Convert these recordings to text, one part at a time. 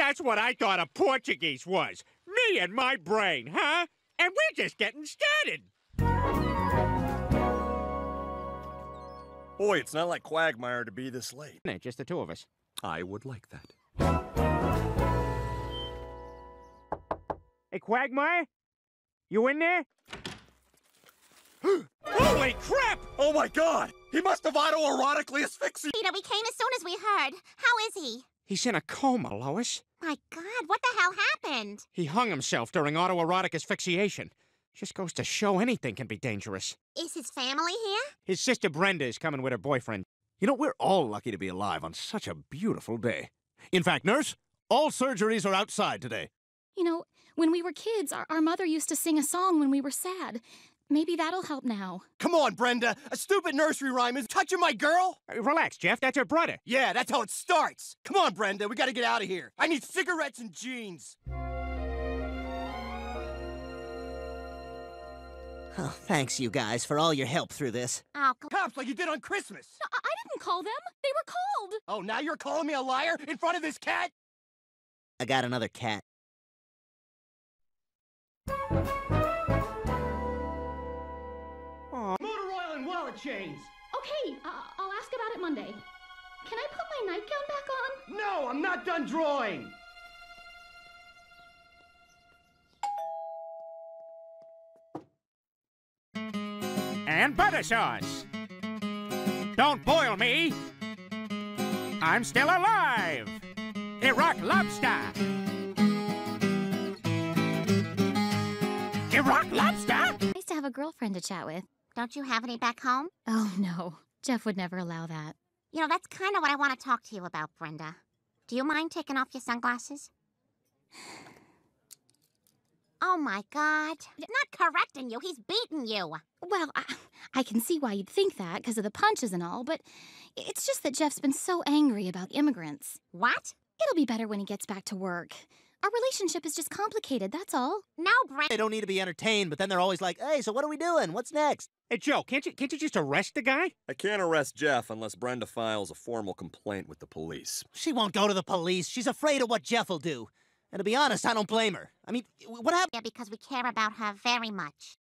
That's what I thought a Portuguese was. Me and my brain, huh? And we're just getting started. Boy, it's not like Quagmire to be this late. No, just the two of us. I would like that. Hey, Quagmire? You in there? Holy crap! Oh my god! He must have autoerotically asphyxiated! Peter, we came as soon as we heard. How is he? He's in a coma, Lois. My God, what the hell happened? He hung himself during autoerotic asphyxiation. Just goes to show anything can be dangerous. Is his family here? His sister Brenda is coming with her boyfriend. You know, we're all lucky to be alive on such a beautiful day. In fact, nurse, all surgeries are outside today. You know, when we were kids, our, our mother used to sing a song when we were sad. Maybe that'll help now. Come on, Brenda. A stupid nursery rhyme is touching my girl? Relax, Jeff. That's her brother. Yeah, that's how it starts. Come on, Brenda. We gotta get out of here. I need cigarettes and jeans. Oh, thanks, you guys, for all your help through this. Oh, Cops like you did on Christmas. No, I, I didn't call them. They were called. Oh, now you're calling me a liar in front of this cat? I got another cat. Oil wallet chains. Okay, uh, I'll ask about it Monday. Can I put my nightgown back on? No, I'm not done drawing. And butter sauce. Don't boil me. I'm still alive. Iraq lobster. Iraq lobster? Nice to have a girlfriend to chat with. Don't you have any back home? Oh, no. Jeff would never allow that. You know, that's kind of what I want to talk to you about, Brenda. Do you mind taking off your sunglasses? Oh my God. Not correcting you, he's beating you. Well, I, I can see why you'd think that because of the punches and all, but it's just that Jeff's been so angry about immigrants. What? It'll be better when he gets back to work. Our relationship is just complicated, that's all. Now, Brenda. They don't need to be entertained, but then they're always like, hey, so what are we doing? What's next? Hey, Joe, can't you, can't you just arrest the guy? I can't arrest Jeff unless Brenda files a formal complaint with the police. She won't go to the police. She's afraid of what Jeff will do. And to be honest, I don't blame her. I mean, what happened? Yeah, because we care about her very much.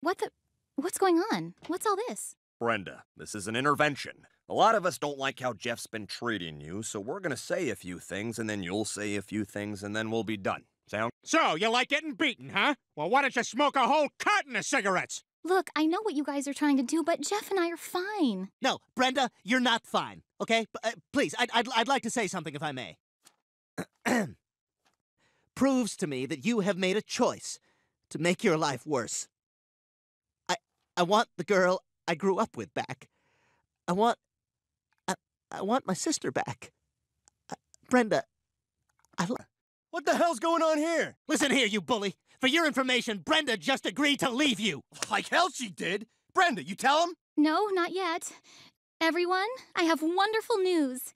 What the. What's going on? What's all this? Brenda, this is an intervention. A lot of us don't like how Jeff's been treating you, so we're gonna say a few things, and then you'll say a few things, and then we'll be done. Sound? So, you like getting beaten, huh? Well, why don't you smoke a whole carton of cigarettes? Look, I know what you guys are trying to do, but Jeff and I are fine. No, Brenda, you're not fine, okay? B- uh, please, I'd, I'd, I'd like to say something if I may. Proves to me that you have made a choice to make your life worse. I, I want the girl I grew up with back. I want, I, I want my sister back. Uh, Brenda, I lo- What the hell's going on here? Listen here, you bully. For your information, Brenda just agreed to leave you. Like hell she did. Brenda, you tell him? No, not yet. Everyone, I have wonderful news.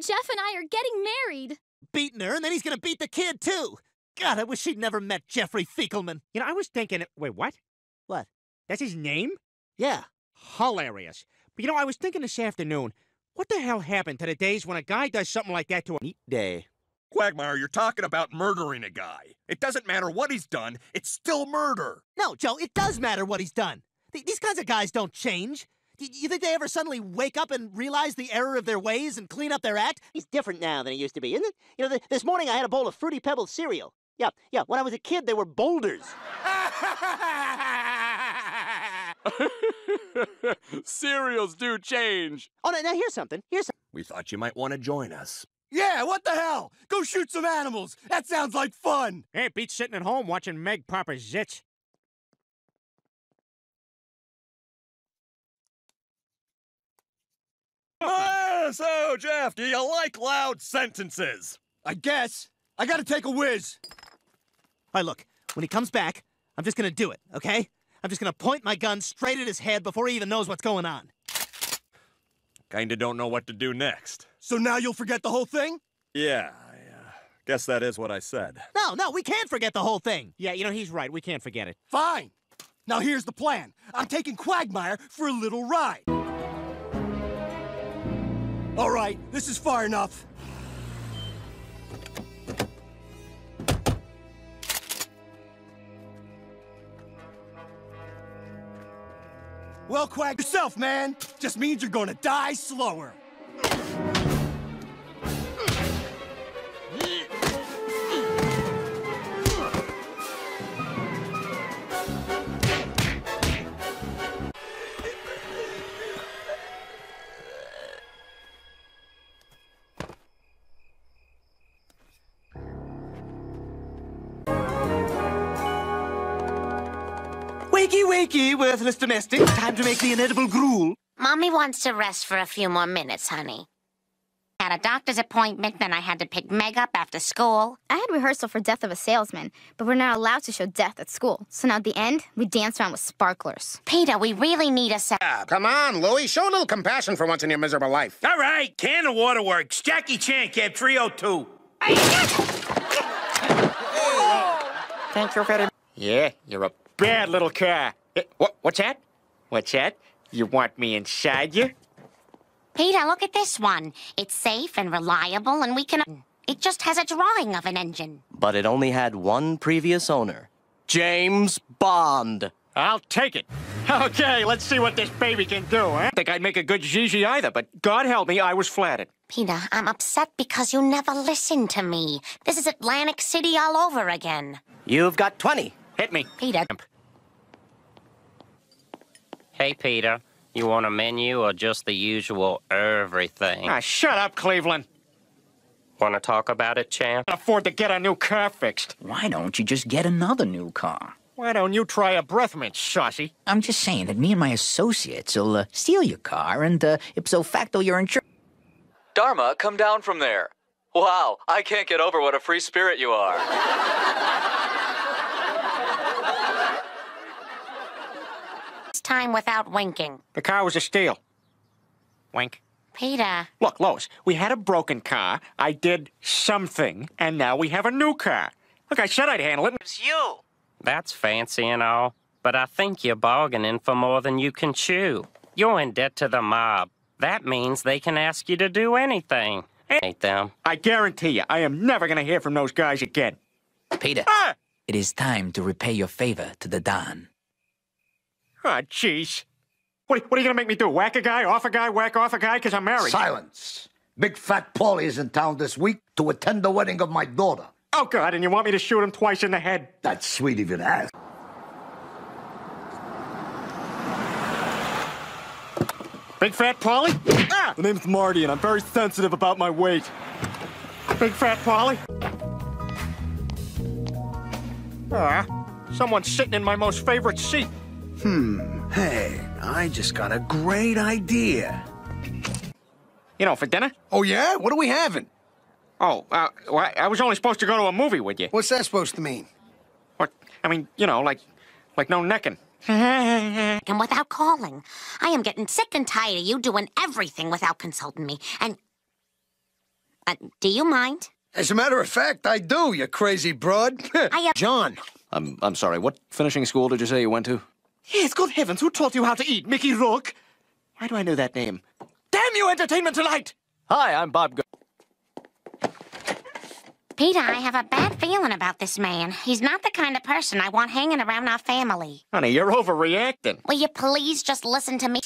Jeff and I are getting married. Beating her, and then he's gonna beat the kid, too. God, I wish she'd never met Jeffrey Fecalman. You know, I was thinking, wait, what? What? That's his name? Yeah. Hilarious. But you know, I was thinking this afternoon, what the hell happened to the days when a guy does something like that to a neat day? Quagmire, you're talking about murdering a guy. It doesn't matter what he's done, it's still murder. No, Joe, it does matter what he's done. Th- these kinds of guys don't change. Y- you think they ever suddenly wake up and realize the error of their ways and clean up their act? He's different now than he used to be, isn't it? You know, th- this morning I had a bowl of Fruity Pebbles cereal. Yeah, yeah, when I was a kid, they were boulders. Cereals do change. Oh, now, now here's something. Here's some- We thought you might want to join us. Yeah, what the hell? Go shoot some animals. That sounds like fun. Hey, it beats sitting at home watching Meg pop her zits. Ah, so, Jeff, do you like loud sentences? I guess. I gotta take a whiz. All right, look, when he comes back, I'm just gonna do it, okay? I'm just gonna point my gun straight at his head before he even knows what's going on. Kinda don't know what to do next. So now you'll forget the whole thing? Yeah, I uh, guess that is what I said. No, no, we can't forget the whole thing. Yeah, you know, he's right. We can't forget it. Fine. Now here's the plan. I'm taking Quagmire for a little ride. All right, this is far enough. Well, quack yourself, man. Just means you're gonna die slower. Wakey, wakey, worthless domestic. Time to make the inedible gruel. Mommy wants to rest for a few more minutes, honey. Had a doctor's appointment, then I had to pick Meg up after school. I had rehearsal for Death of a Salesman, but we're not allowed to show death at school. So now at the end, we dance around with sparklers. Peter, we really need a set. Ah, come on, Louie. Show a little compassion for once in your miserable life. All right, can of waterworks. Jackie Chan, cab 302. Thank you very much. Yeah, you're a bad little car. Eh, What, what's that? What's that? You want me inside you? Peter, look at this one. It's safe and reliable, and we can. It just has a drawing of an engine. But it only had one previous owner James Bond. I'll take it. Okay, let's see what this baby can do, huh? Think I'd make a good Gigi either, but God help me, I was flattered. Peter, I'm upset because you never listened to me. This is Atlantic City all over again. You've got 20. Hit me. Peter, Hey, Peter. You want a menu or just the usual everything? Ah, shut up, Cleveland. Want to talk about it, champ? Can't afford to get a new car fixed. Why don't you just get another new car? Why don't you try a breath mint, saucy? I'm just saying that me and my associates will uh, steal your car, and uh, ipso facto, your insurance. Dharma, come down from there. Wow, I can't get over what a free spirit you are. time without winking. The car was a steal. Wink. Peter, Look, Lois, we had a broken car. I did something, and now we have a new car. Look, I said I'd handle it. It's you. That's fancy and all, but I think you're bargaining for more than you can chew. You're in debt to the mob. That means they can ask you to do anything. Ain't them. I guarantee you, I am never going to hear from those guys again. Peter, Ah! it is time to repay your favor to the Don. Oh, jeez. What, what are you going to make me do? Whack a guy, off a guy, whack off a guy because I'm married? Silence. Big Fat Paulie is in town this week to attend the wedding of my daughter. Oh, God, and you want me to shoot him twice in the head? That's sweet of you to ask. Big Fat Paulie? Ah! The name's Marty, and I'm very sensitive about my weight. Big Fat Paulie? Ah, someone's sitting in my most favorite seat. Hmm. Hey, I just got a great idea. You know, for dinner? Oh, yeah? What are we having? Oh, uh, well, I- I was only supposed to go to a movie with you. What's that supposed to mean? What? I mean, you know, like, like no necking. and without calling. I am getting sick and tired of you doing everything without consulting me. And. Uh, do you mind? As a matter of fact, I do, you crazy broad. I am. John. I'm, I'm sorry, what finishing school did you say you went to? Yes, good heavens, who taught you how to eat? Mickey Rourke? Why do I know that name? Damn you, Entertainment Tonight! Hi, I'm Bob. Go- Peter, I have a bad feeling about this man. He's not the kind of person I want hanging around our family. Honey, you're overreacting. Will you please just listen to me?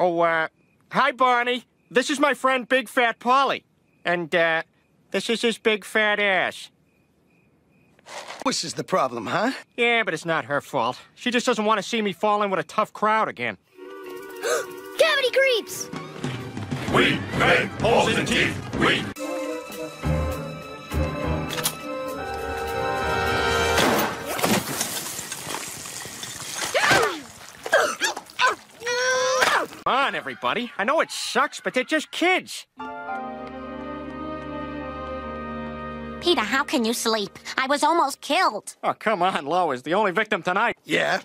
Oh, uh, hi, Barney. This is my friend Big Fat Paulie. And, uh, this is his big fat ass. This is the problem, huh? Yeah, but it's not her fault. She just doesn't want to see me fall in with a tough crowd again. Cavity creeps! We make holes in teeth. We. Come on, everybody. I know it sucks, but they're just kids. Peter, how can you sleep? I was almost killed. Oh, come on, Lois. The only victim tonight. Yeah.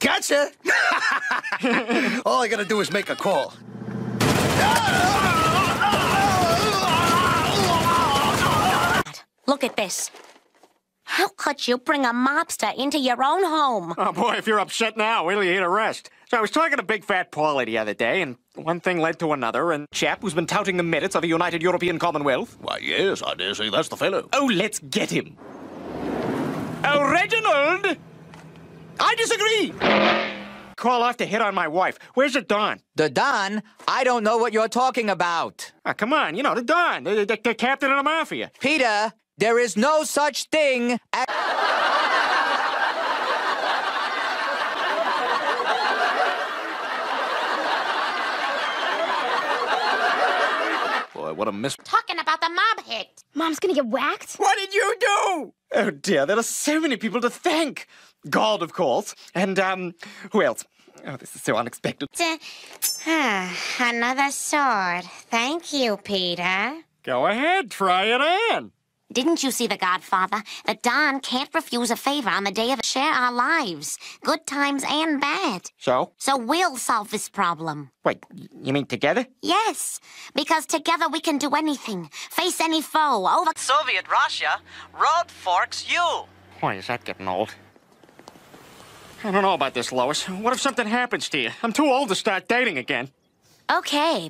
Gotcha! All I gotta do is make a call. Look at this. How could you bring a mobster into your own home? Oh, boy, if you're upset now, wait till you hear the rest. So I was talking to Big Fat Paulie the other day, and one thing led to another, and chap who's been touting the merits of a united European Commonwealth. Why, yes, I dare say that's the fellow. Oh, let's get him. Oh, Reginald! I disagree! Call off to hit on my wife. Where's the Don? The Don? I don't know what you're talking about. Ah, come on, you know, the Don, the, the, the captain of the mafia. Peter, there is no such thing as. What a miss. Talking about the mob hit. Mom's gonna get whacked? What did you do? Oh dear, there are so many people to thank. God, of course. And, um, who else? Oh, this is so unexpected. Ah, Another sword. Thank you, Peter. Go ahead, try it on. Didn't you see The Godfather? The Don can't refuse a favor on the day of share our lives, good times and bad. So? So we'll solve this problem. Wait, you mean together? Yes, because together we can do anything, face any foe, over. Soviet Russia, road forks you. Boy, is that getting old. I don't know about this, Lois. What if something happens to you? I'm too old to start dating again. Okay,